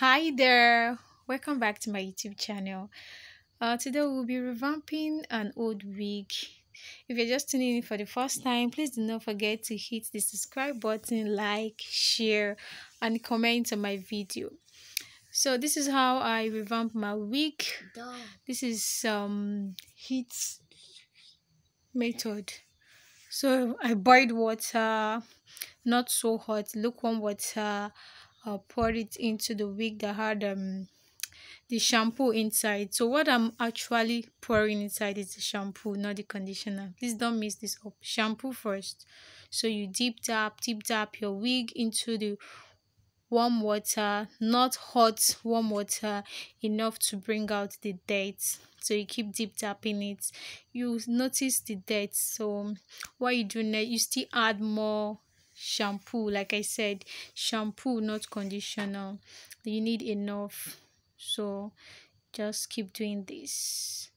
Hi there, welcome back to my YouTube channel. Uh, today we'll be revamping an old wig. If you're just tuning in for the first time, please do not forget to hit the subscribe button, like, share, and comment on my video. So this is how I revamp my wig. This is um heat method. So I boiled water, not so hot, lukewarm water. I poured it into the wig that had um the shampoo inside. So what I'm actually pouring inside is the shampoo, not the conditioner. Please don't mix this up. Shampoo first. So you deep tap, deep tap your wig into the warm water, not hot warm water, enough to bring out the dirt. So you keep deep tapping it. You notice the dirt. So what you do next, you still add more shampoo. Like I said, shampoo, not conditioner. You need enough. So just keep doing this.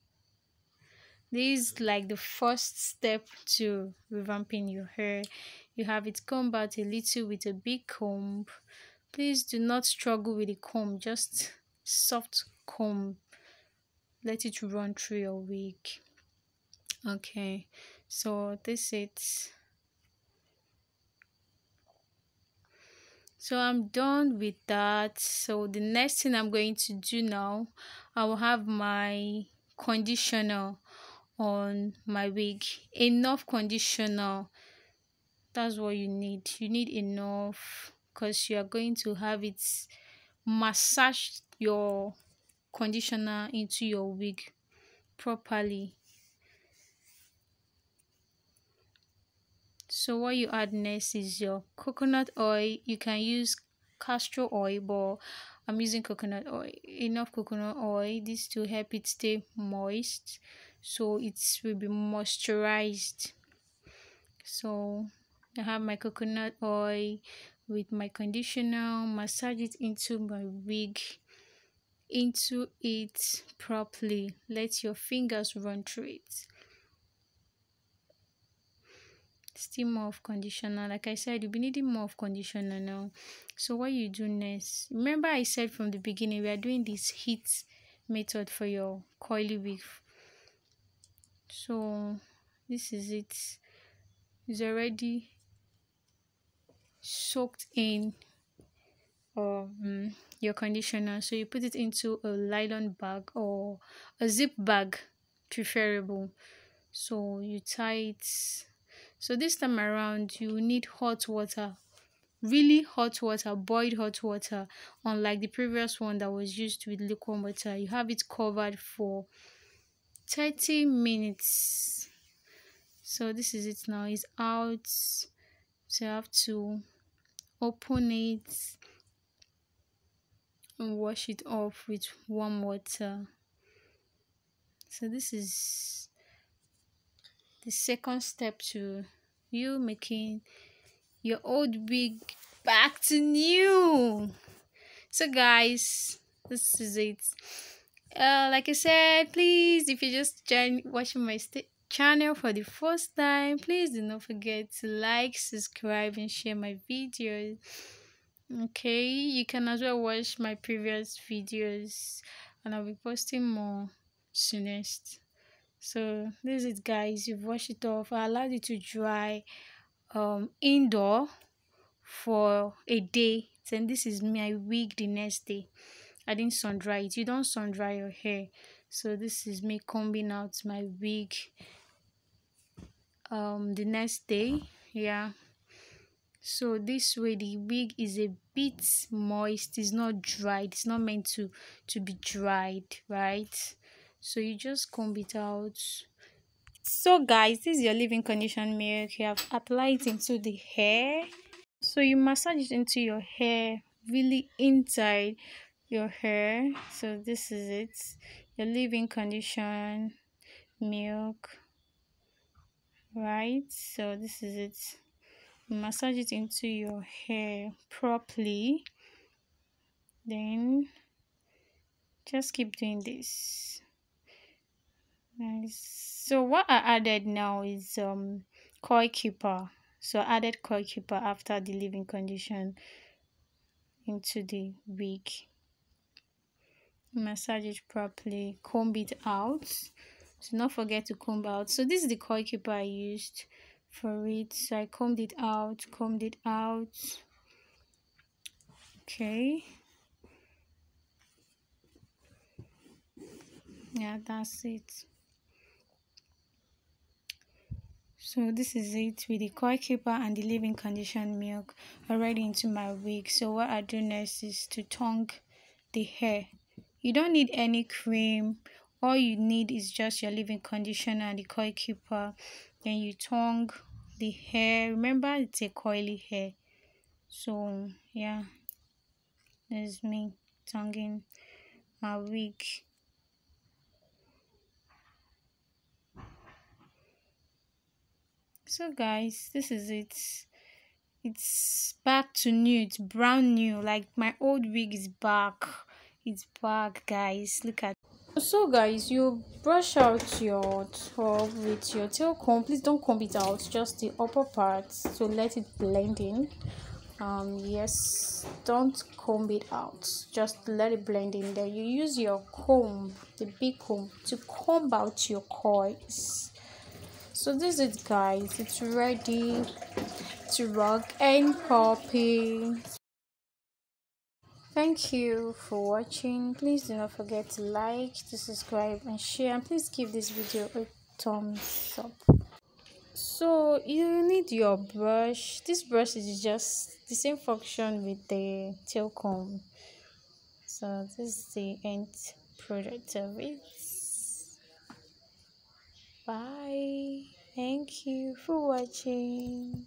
This is like the first step to revamping your hair. You have it combed out a little with a big comb please do not struggle with the comb just soft comb let it run through your wig okay so this it so i'm done with that. So the next thing i'm going to do now i will have my conditioner on my wig. Enough conditioner. That's what you need. You need enough because you are going to have it massage your conditioner into your wig properly so what you add next is your coconut oil. You can use castor oil but i'm using coconut oil. Enough coconut oil. This to help it stay moist. So it will be moisturized. So i have my coconut oil with my conditioner, massage it into my wig, into it properly. Let your fingers run through it. Still more of conditioner. Like I said, you'll be needing more of conditioner now. So what you do next? Remember I said from the beginning, we are doing this heat method for your coily wig. So this is it. It's already soaked in um, your conditioner so you put it into a nylon bag or a zip bag preferable so you tie it so this time around you need hot water really hot water boiled hot water unlike the previous one that was used with lukewarm water. You have it covered for 30 minutes. So this is it now. It's out. So you have to open it and wash it off with warm water. So this is the second step to you making your old wig back to new. So guys this is it. Uh like i said please if you just join watching my channel for the first time please do not forget to like subscribe and share my videos. Okay you can as well watch my previous videos and i'll be posting more soonest so this is it guys you've washed it off. I allowed it to dry um indoor for a day. Then this is my wig the next day. I didn't sun dry it. You don't sun dry your hair. So this is me combing out my wig um the next day. Yeah. So this way the wig is a bit moist. It's not dried. It's not meant to to be dried right so you just comb it out so guys this is your leave-in condition milk you have applied it into the hair. So you massage it into your hair really inside your hair. So this is it. Your leave-in condition milk right? So this is it. Massage it into your hair properly. Then just keep doing this nice. So what i added now is um coil keeper. So I added coil keeper after the leave-in condition into the wig massage it properly comb it out. So not forget to comb out. So this is the coil keeper i used for it. So i combed it out combed it out. Okay. Yeah that's it so this is it with the coil keeper and the leave-in condition milk already into my wig. So what i do next is to tongue the hair. You don't need any cream. All you need is just your leave-in conditioner and the coil keeper. Then you tongue the hair. Remember it's a coily hair. So yeah there's me tonguing my wig so guys this is it. It's back to new. It's brand new. Like my old wig is back. It's back guys. Look at so guys you brush out your top with your tail comb please don't comb it out just the upper part to let it blend in. Um yes don't comb it out. Just let it blend in. There you use your comb the big comb to comb out your coils so this is guys it's ready to rock and popping thank you for watching. Please do not forget to like to subscribe and share and please give this video a thumbs up. So you need your brush. This brush is just the same function with the tail comb so this is the end product of it bye. Thank you for watching